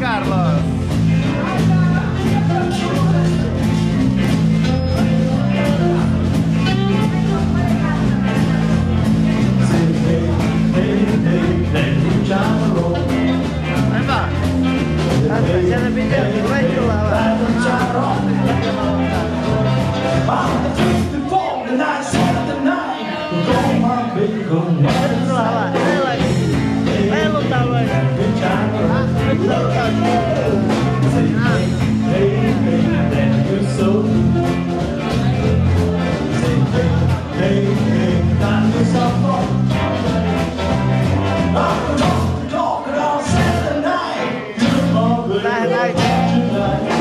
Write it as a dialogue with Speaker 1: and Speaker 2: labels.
Speaker 1: Carlos. Hey, hey, hey, hey, hey, look at you Say, hey, baby, that you're so cool Say, hey, baby, that you're so cool I'm talking all Saturday night All night, night, night